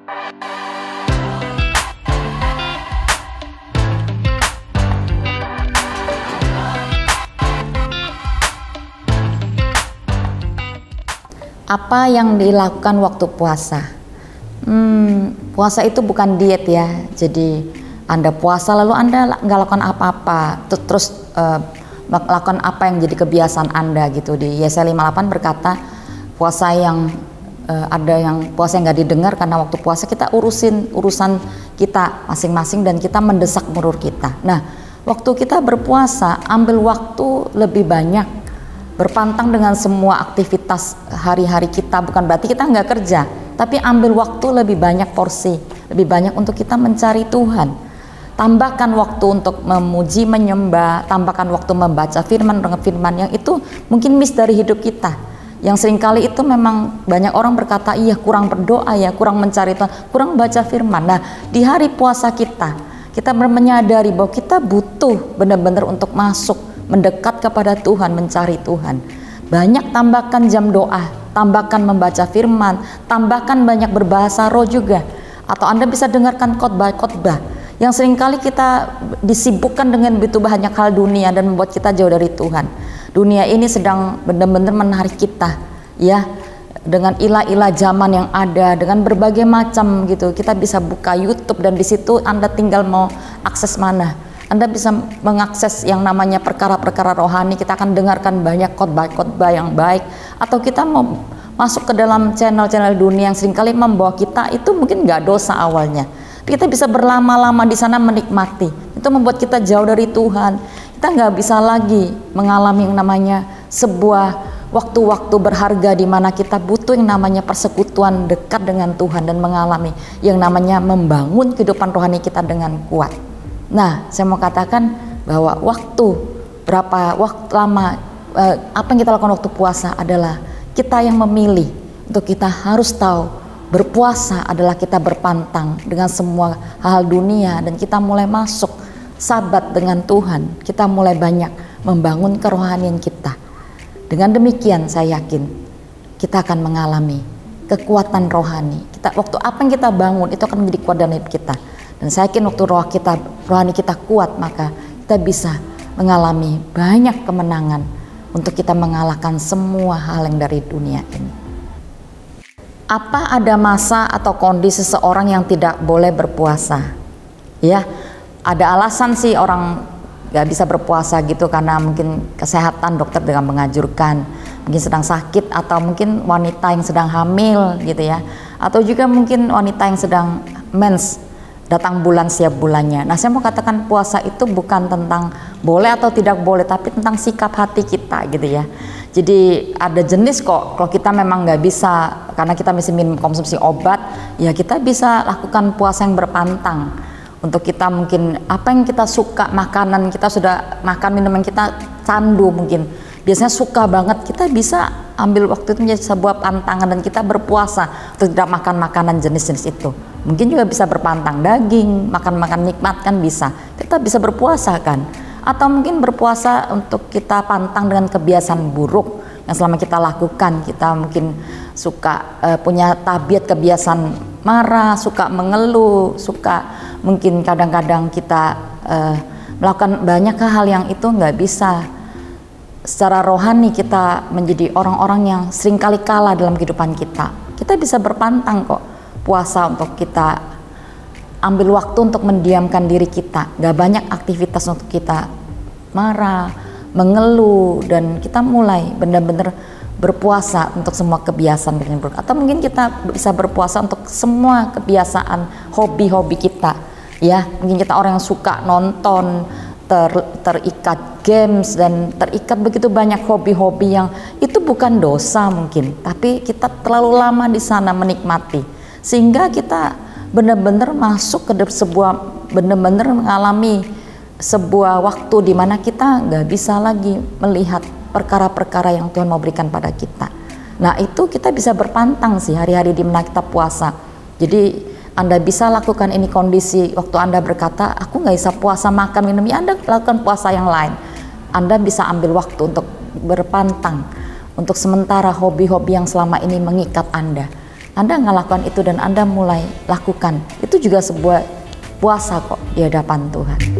Apa yang dilakukan waktu puasa? Hmm, puasa itu bukan diet ya. Jadi Anda puasa lalu Anda nggak lakukan apa-apa, terus uh, melakukan apa yang jadi kebiasaan Anda gitu. Di Yesaya 58 berkata, puasa yang uh, ada yang puasa yang nggak didengar karena waktu puasa kita urusin urusan kita masing-masing dan kita mendesak murur kita. Nah, waktu kita berpuasa ambil waktu lebih banyak berpantang dengan semua aktivitas hari-hari kita. Bukan berarti kita nggak kerja tapi ambil waktu lebih banyak porsi lebih banyak untuk kita mencari Tuhan. Tambahkan waktu untuk memuji menyembah tambahkan waktu membaca firman firman yang itu mungkin miss dari hidup kita yang sering kali itu memang banyak orang berkata iya kurang berdoa ya kurang mencari Tuhan kurang baca firman nah di hari puasa kita kita menyadari bahwa kita butuh benar-benar untuk masuk mendekat kepada Tuhan, mencari Tuhan. Banyak tambahkan jam doa, tambahkan membaca firman, tambahkan banyak berbahasa roh juga. Atau Anda bisa dengarkan khotbah-khotbah yang sering kali kita disibukkan dengan begitu banyak hal dunia dan membuat kita jauh dari Tuhan. Dunia ini sedang benar-benar menarik kita, ya dengan ilah-ilah zaman yang ada dengan berbagai macam gitu kita bisa buka YouTube dan di situ Anda tinggal mau akses mana anda bisa mengakses yang namanya perkara-perkara rohani, kita akan dengarkan banyak khotbah-khotbah yang baik atau kita mau masuk ke dalam channel-channel dunia yang sering kali membawa kita itu mungkin nggak dosa awalnya. Kita bisa berlama-lama di sana menikmati. Itu membuat kita jauh dari Tuhan. Kita nggak bisa lagi mengalami yang namanya sebuah waktu-waktu berharga di mana kita butuh yang namanya persekutuan dekat dengan Tuhan dan mengalami yang namanya membangun kehidupan rohani kita dengan kuat. Nah, saya mau katakan bahwa waktu berapa waktu lama eh, apa yang kita lakukan waktu puasa adalah kita yang memilih untuk kita harus tahu berpuasa adalah kita berpantang dengan semua hal dunia dan kita mulai masuk sabat dengan Tuhan. Kita mulai banyak membangun kerohanian kita. Dengan demikian saya yakin kita akan mengalami kekuatan rohani. Kita waktu apa yang kita bangun itu akan menjadi kuat dalam hidup kita. Dan saya yakin waktu roh kita, rohani kita kuat, maka kita bisa mengalami banyak kemenangan untuk kita mengalahkan semua hal yang dari dunia ini. Apa ada masa atau kondisi seseorang yang tidak boleh berpuasa? Ya, ada alasan sih orang gak bisa berpuasa gitu karena mungkin kesehatan dokter dengan mengajurkan mungkin sedang sakit atau mungkin wanita yang sedang hamil gitu ya atau juga mungkin wanita yang sedang mens datang bulan siap bulannya. Nah, saya mau katakan puasa itu bukan tentang boleh atau tidak boleh, tapi tentang sikap hati kita gitu ya. Jadi ada jenis kok, kalau kita memang nggak bisa karena kita masih minum konsumsi obat, ya kita bisa lakukan puasa yang berpantang. Untuk kita mungkin apa yang kita suka, makanan kita sudah makan minuman kita candu mungkin. Biasanya suka banget, kita bisa ambil waktu itu menjadi sebuah pantangan dan kita berpuasa untuk tidak makan makanan jenis-jenis itu. Mungkin juga bisa berpantang daging makan-makan nikmat kan bisa. Kita bisa berpuasa kan. Atau mungkin berpuasa untuk kita pantang dengan kebiasaan buruk yang selama kita lakukan. Kita mungkin suka uh, punya tabiat kebiasaan marah suka mengeluh suka mungkin kadang-kadang kita uh, melakukan banyak hal yang itu nggak bisa. Secara rohani kita menjadi orang-orang yang sering kali kalah dalam kehidupan kita. Kita bisa berpantang kok puasa untuk kita ambil waktu untuk mendiamkan diri kita. Gak banyak aktivitas untuk kita. Marah mengeluh dan kita mulai benar-benar berpuasa untuk semua kebiasaan yang buruk atau mungkin kita bisa berpuasa untuk semua kebiasaan hobi-hobi kita ya. Mungkin kita orang yang suka nonton ter, terikat games dan terikat begitu banyak hobi-hobi yang itu bukan dosa mungkin tapi kita terlalu lama di sana menikmati. Sehingga kita benar-benar masuk ke sebuah benar-benar mengalami sebuah waktu di mana kita nggak bisa lagi melihat perkara-perkara yang Tuhan mau berikan pada kita. Nah itu kita bisa berpantang sih hari-hari di mana kita puasa. Jadi anda bisa lakukan ini kondisi waktu Anda berkata, aku nggak bisa puasa makan minum, ya Anda lakukan puasa yang lain. Anda bisa ambil waktu untuk berpantang, untuk sementara hobi-hobi yang selama ini mengikat Anda Anda nggak lakukan itu dan Anda mulai lakukan, itu juga sebuah puasa kok di hadapan Tuhan.